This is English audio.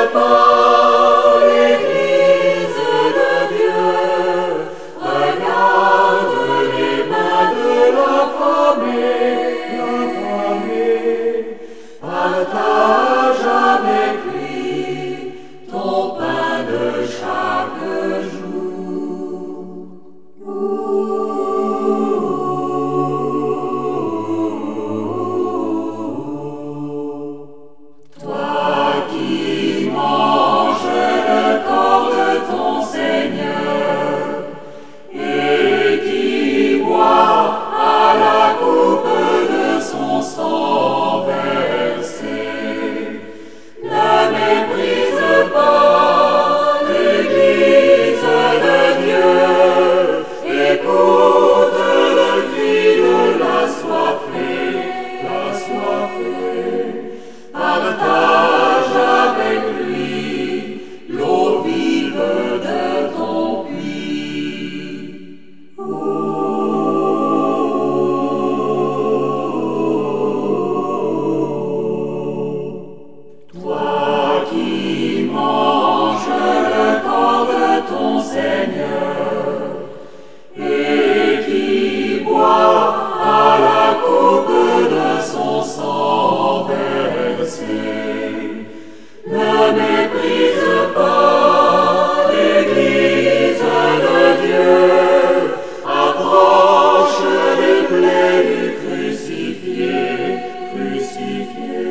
L'église par Oh. you.